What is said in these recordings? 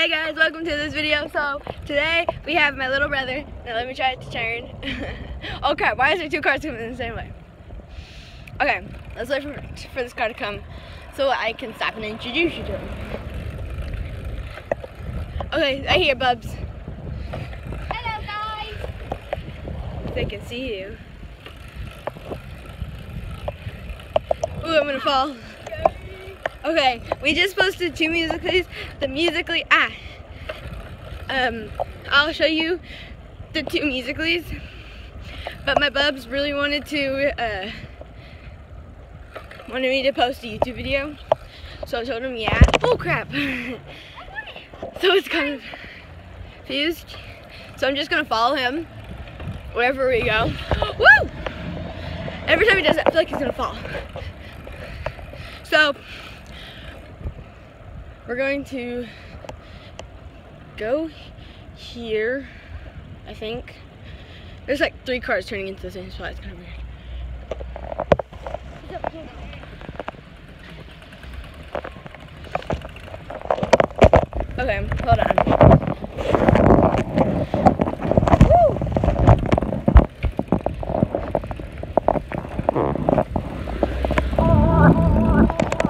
Hey guys, welcome to this video. So today we have my little brother. Now let me try to turn. oh crap, why is there two cars coming in the same way? Okay, let's wait for, for this car to come so I can stop and introduce you to him. Okay, right here, Bubs. Hello guys! They can see you. Ooh, I'm gonna fall. Okay, we just posted two musicallys. The musically ah. Um, I'll show you the two musicallys. But my bubs really wanted to uh wanted me to post a YouTube video. So I told him yeah. Oh crap. so it's kind of confused. So I'm just gonna follow him wherever we go. Woo! Every time he does that, I feel like he's gonna fall. So we're going to go here, I think. There's like three cars turning into the same spot. It's kind of weird. Okay, hold on.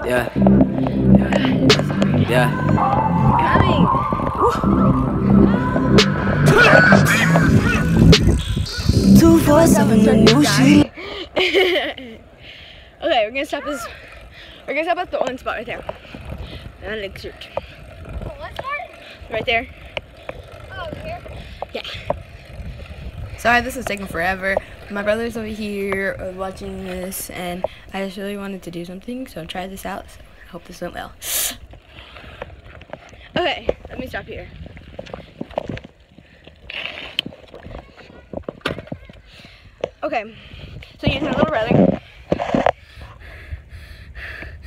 Yeah. Yeah. Coming. Two four seven the new sheet. okay, we're gonna stop this. We're gonna stop at the one spot right there. And like shoot. What part? Right there. Oh, here. Yeah. Sorry, this is taking forever. My brother's over here uh, watching this, and I just really wanted to do something, so I tried this out. So I hope this went well. Okay, let me stop here. Okay, so here's a little brother.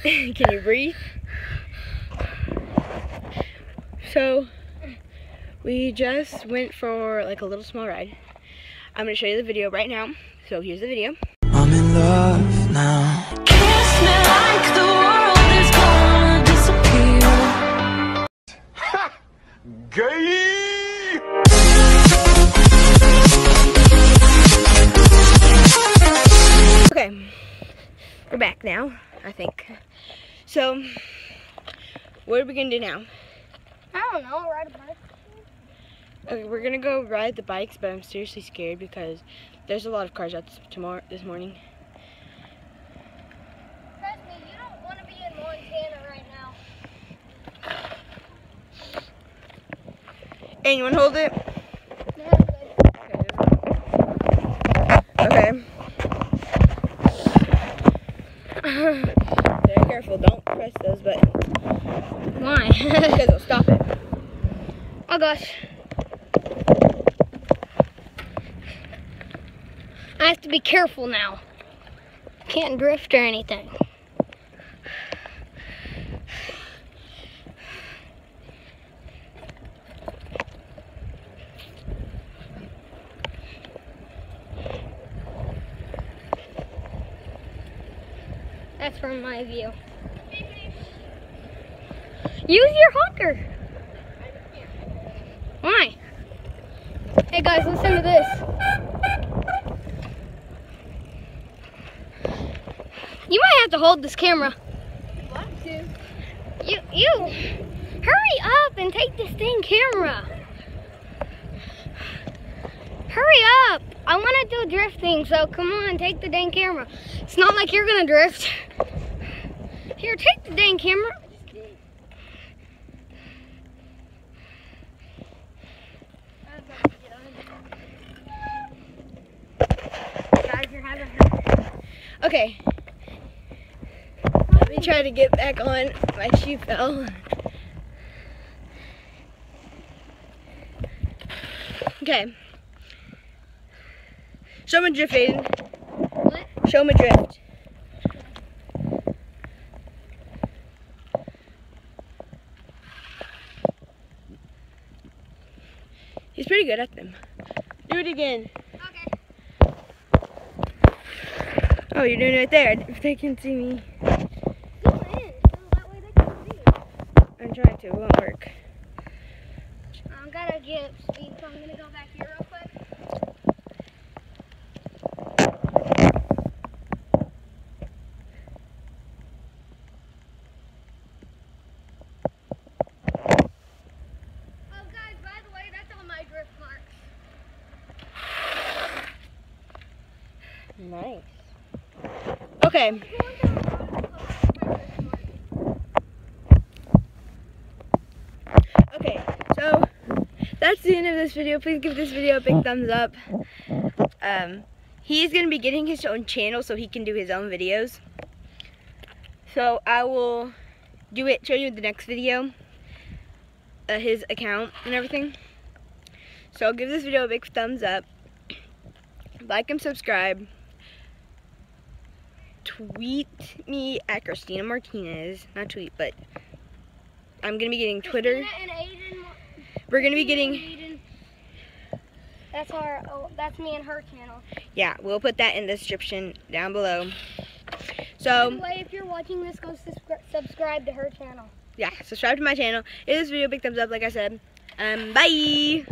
Can you breathe? So, we just went for like a little small ride. I'm gonna show you the video right now. So here's the video. I'm in love now. Back now, I think. So, what are we gonna do now? I don't know, ride a bike. Okay, we're gonna go ride the bikes, but I'm seriously scared because there's a lot of cars out this, tomorrow this morning. Trust me, you don't want to be in Montana right now. And you wanna hold it? Yeah, good. Okay. Very careful, don't press those buttons. Why? because it'll stop it. oh gosh. I have to be careful now. Can't drift or anything. That's from my view. Use your honker. Why? Hey guys, listen to this. You might have to hold this camera. You, you, hurry up and take this dang camera. Hurry up. I want to do drifting, so come on, take the dang camera. It's not like you're gonna drift. Here, take the dang camera. Okay. Let me try to get back on. My shoe fell. Okay. Show me drift, Aiden. What? Show me drift. He's pretty good at them. Do it again. Okay. Oh, you're doing it right there. If they can see me. Zoom in, so that way they can see. I'm trying to. It won't work. I gotta get speed, so I'm gonna go back here real quick. Oh, guys, by the way, that's all my drift marks. Nice. Okay. Okay, so that's the end of this video. Please give this video a big thumbs up. Um, he's going to be getting his own channel so he can do his own videos. So I will do it, show you the next video, uh, his account and everything. So give this video a big thumbs up. Like and subscribe. Tweet me at Christina Martinez. Not tweet, but I'm going to be getting Twitter. Aiden. We're going to be getting... That's our. Oh, that's me and her channel. Yeah, we'll put that in the description down below. By So, the way, if you're watching this, go subscribe to her channel. yeah, subscribe to my channel. Give this video a big thumbs up, like I said. Um, bye!